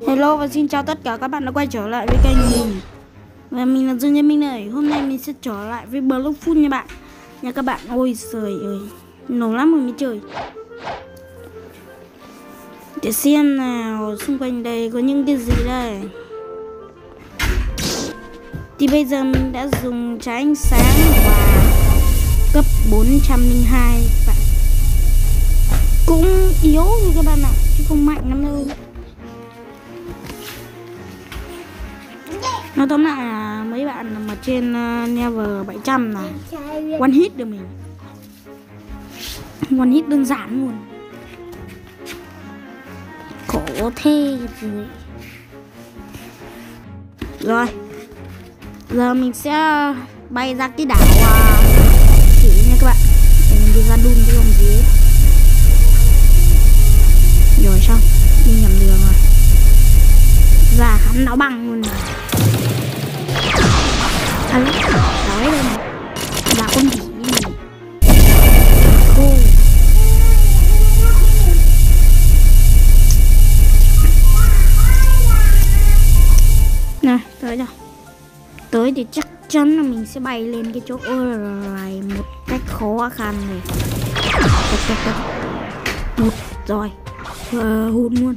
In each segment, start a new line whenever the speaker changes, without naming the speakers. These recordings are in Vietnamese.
Hello và xin chào tất cả các bạn đã quay trở lại với kênh mình. Và mình là Dương Nhân Minh này Hôm nay mình sẽ trở lại với Block Food nha bạn. Nha các bạn, Ôi trời ơi, Nổ lắm rồi mới chơi. Để xem nào, Xung quanh đây có những cái gì đây? Thì bây giờ mình đã dùng trái ánh sáng và cấp 402 bạn Nói tóm lại là mấy bạn mà trên ờ, level 700 là one hit được mình. One hit đơn giản luôn. Khổ thế rồi Rồi. Giờ mình sẽ ờ, bay ra cái đảo ờ, uh, chỉ nha các bạn. Để mình đi ra đun cái không gì ấy. Rồi xong Đi nhầm đường rồi. Ra hắn nó bằng luôn. rồi à nói đây này là con gì? Này cô. Này tới rồi tới thì chắc chắn là mình sẽ bay lên cái chỗ này một cách khó khăn này một rồi. Uh, hụt luôn.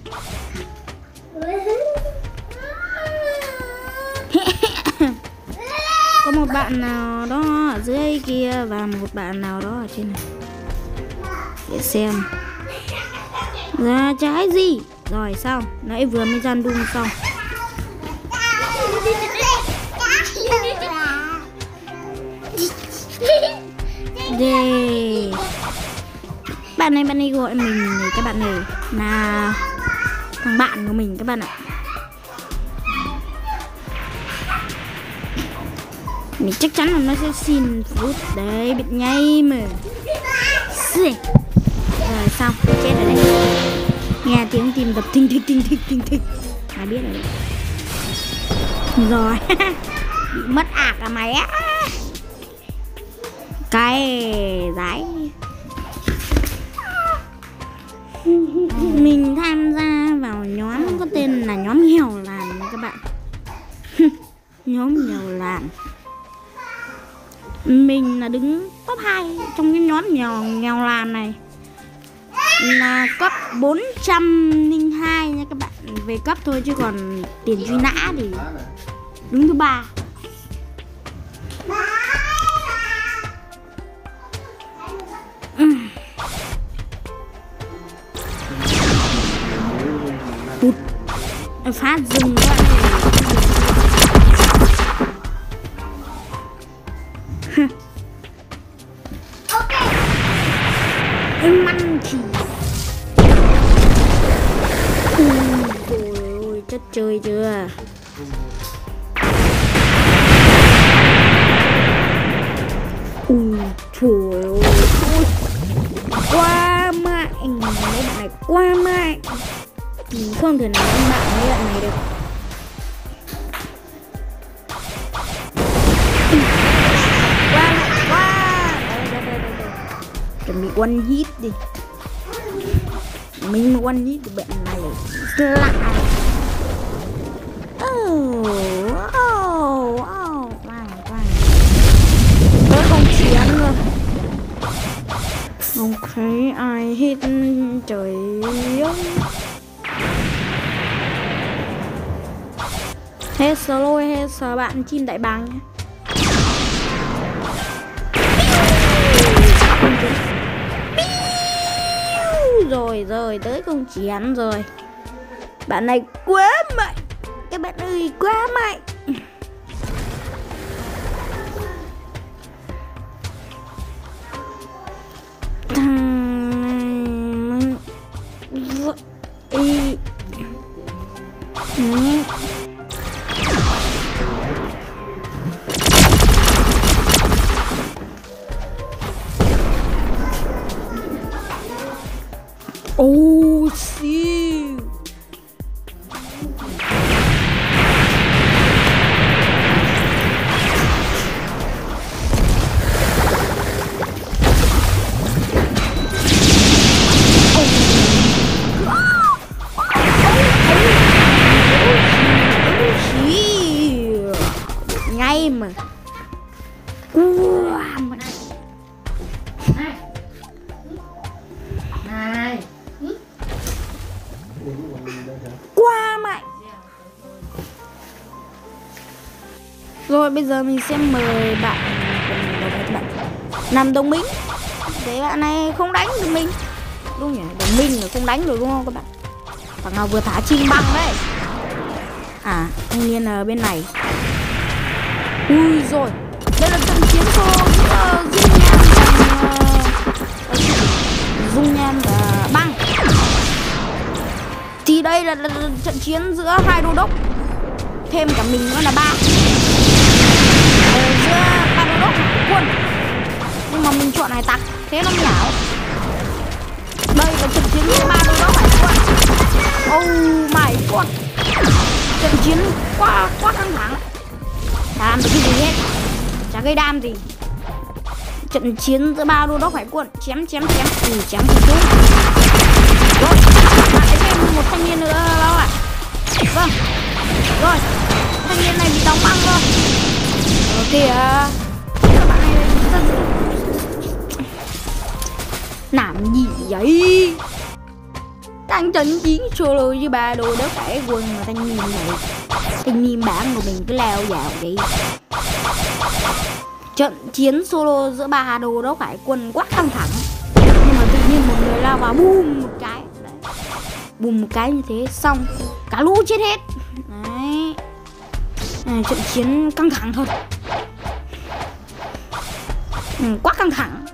Bạn nào đó ở dưới kia và một bạn nào đó ở trên này. Để xem. Ra trái gì? Rồi, xong. Nãy vừa mới gian đun xong. Đây. Bạn này bạn này gọi mình các bạn này. Là thằng bạn của mình, các bạn ạ. Mình chắc chắn là nó sẽ xin phút đấy bị ngay mà. Rồi xong, chết rồi đấy. Nghe tiếng tìm đập thình thịch thình thịch thình thịch. Mày biết rồi đấy. Rồi. bị mất ạc à mày á cái giấy mình tham gia mình là đứng top 2 trong cái nhóm nghèo nghèo làn này. Là cấp 402 nha các bạn. Về cấp thôi chứ còn tiền truy nã thì đứng thứ ba. Bụt Phát rừng các bạn trời ơi. Quá mạnh. Mấy bạn này quá mạnh. Mình không thể nào đánh mạng mấy bạn này được. Quá quá. Đây, đây, đây, đây. chuẩn bị one hit đi. Mình one hit được bạn này. Lại oh ok ai hit trời ơi Hết solo hết sờ bạn chim đại bàng nhé. Rồi rồi, tới công chiến rồi. Bạn này quá mạnh. Các bạn ơi, quá mạnh. Vậy Ừ. giờ mình sẽ mời bạn bạn nằm đồng minh. Để bạn này không đánh được mình. Đúng nhỉ? Đồng minh là không đánh được đúng không các bạn? Thằng nào vừa thả chim băng đấy. À thanh niên ở bên này. Ui rồi. Đây là trận chiến solo giữa dung nhan và ờ, dung nhan và băng. Thì đây là, là, là trận chiến giữa hai đô đốc. Thêm cả mình nữa là ba ờ, giữa quân nhưng mà mình chọn này tặc thế nó nhảo đây là trận chiến giữa ba đô đốc hải quân oh my god trận chiến quá quá căng thẳng chả làm được cái gì hết chả gây đam gì trận chiến giữa ba đô đốc hải quân chém chém chém ừ, chém một chút rồi lại thêm một thanh niên nữa đâu ạ vâng rồi thanh niên này bị đóng băng rồi kìa. Các bạn làm gì vậy? Đang trận chiến solo với ba đôi đó phải quân mà thanh niên này thanh niên bản của mình cứ leo vào vậy. Trận chiến solo giữa ba đồ đó phải quân quá căng thẳng. Nhưng mà tự nhiên một người lao vào bùm một cái. Bùm một cái như thế xong. Cả lũ chết hết. Đấy. À, trận chiến căng thẳng thật ừ, quá căng thẳng.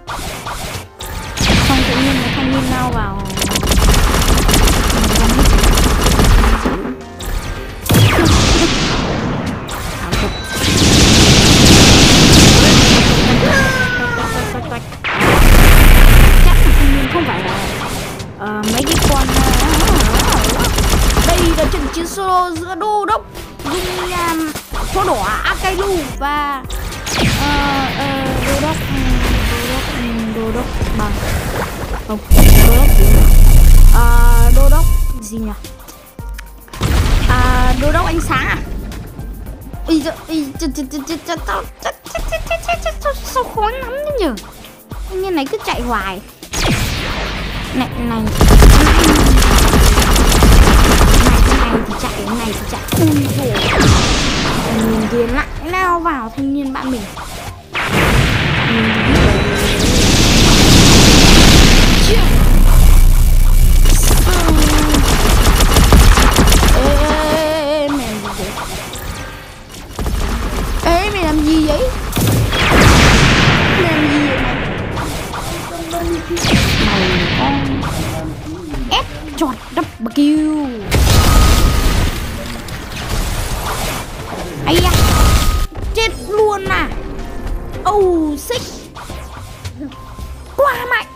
Xong tự nhiên một thanh niên lao vào. Chắc là thanh niên không phải là uh, mấy cái con uh, đây là trận chiến solo giữa đô đốc dung um, số đỏ Akailu và đô đốc bằng không đô đốc gì à, đô đốc gì nhỉ à, đô đốc ánh sáng à Ý giời, ý sao khó lắm thế nhở Thanh niên này cứ chạy hoài Này, này Này, này thì chạy, này thì chạy Ui dồi Nhìn kia lại leo vào thanh niên bạn mình ấy da. Chết luôn à. Oh xích. Quá mạnh.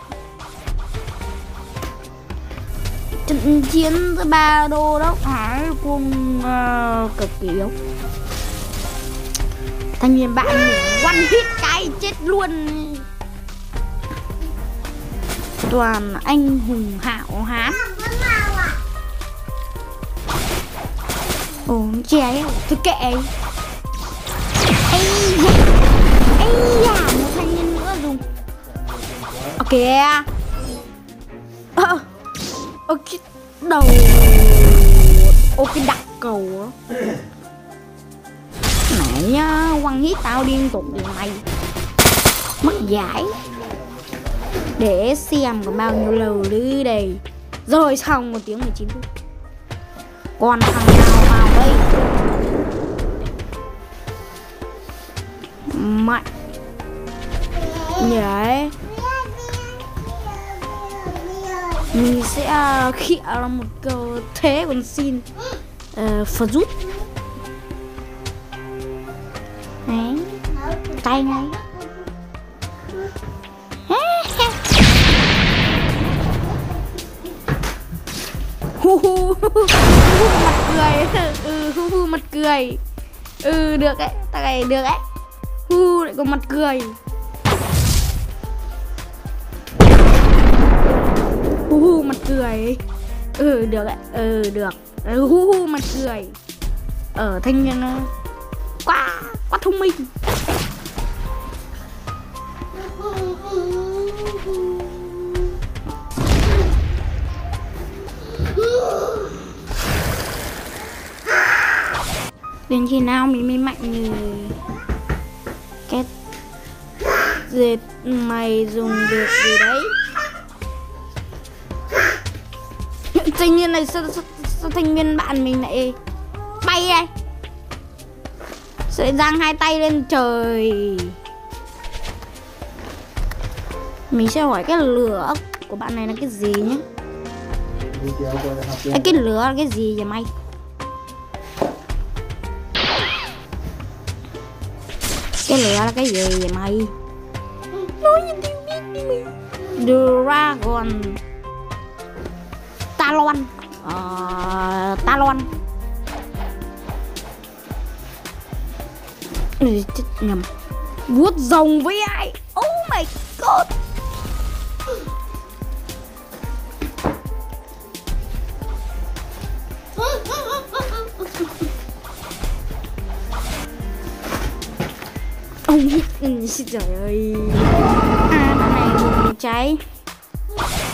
Trận chiến giữa ba đô đốc hải quân uh, cực kỳ yếu. Thanh niên bạn mình one hit cái chết luôn. Toàn anh hùng hảo hán. Ồ ché à? tôi kệ. Ấy da. Ấy da, một thanh niên nữa dùng ok. Ờ ok, đầu. Ok, đặt cầu mẹ nhá quăng hít tao liên tục mày. Mất giải. Để xem có bao nhiêu lầu nữa đây. Rồi xong một tiếng 19 phút. Còn thằng mạnh. Nhảy mình sẽ à, khịa là một câu thế còn xin uh, phật rút. Đấy. Tay ngay hu hu mặt cười. Ừ hu hu mặt cười. Ừ được đấy tao này được đấy hu lại có mặt cười. Hu hu mặt cười. Ừ được ạ. Ừ được. Ừ, hu hu mặt cười. Ở thanh niên quá quá thông minh. Đến khi nào mình mới mạnh như dệt mày dùng được gì đấy? Thanh niên này sao, sao, sao thanh niên bạn mình lại bay đây? Sẽ giang hai tay lên trời. Mình sẽ hỏi cái lửa của bạn này là cái gì nhé? Cái cái lửa là cái gì vậy mày? Cái lửa là cái gì vậy mày? Nói như tôi biết đi mày. Dragon. Talon. Uh, talon. Chết nhầm. Vuốt rồng với ai? Oh my ông ừ, trời ơi. À bạn này cháy.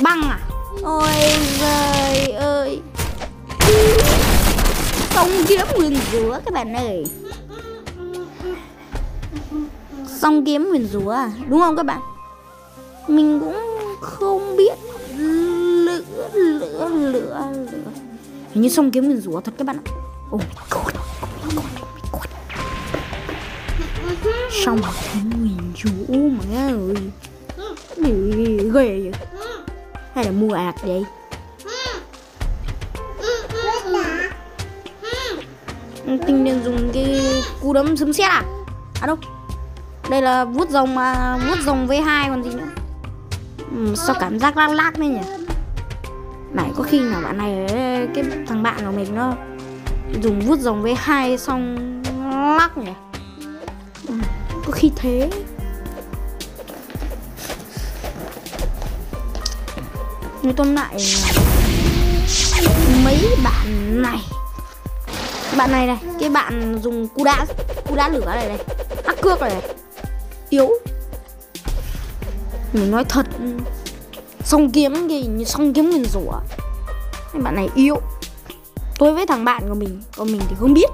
Băng à? Ôi giời ơi. Sông kiếm nguyên rủa các bạn ơi. Song kiếm nguyên rủa à đúng không các bạn? Mình cũng không biết. Lửa lửa lửa lửa. Hình như song kiếm nguyên rủa thật các bạn ạ. Oh my god xong kiếm nguyên rủa mà ơi gì ghê vậy. Hay là mua ạt vậy? Ừ, Tinh nên dùng cái cú đấm sấm sét à? À đâu? Đây là vuốt rồng mà vuốt rồng v 2 còn gì nữa. Ừ, sao cảm giác lắc lắc đấy nhỉ? Này có khi nào bạn này cái thằng bạn của mình nó dùng vuốt rồng v 2 xong lắc nhỉ? Có khi thế. Nói tóm lại mấy bạn này. Bạn này này cái bạn dùng cú đá cú đá lửa này này hắc cước này, này. Yếu. Mình nói thật. Song kiếm gì như song kiếm nguyên rủa. Bạn này yếu. Tôi với thằng bạn của mình còn mình thì không biết.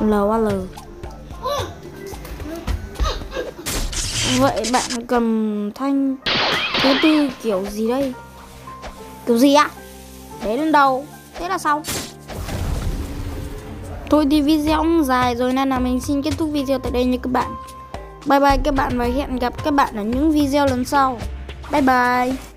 L qua l. Vậy bạn cầm thanh thứ tư kiểu gì đây? Kiểu gì ạ để lên đầu. Thế là xong. Thôi thì video cũng dài rồi, nên là mình xin kết thúc video tại đây nha các bạn. Bye bye các bạn và hẹn gặp các bạn ở những video lần sau. Bye bye.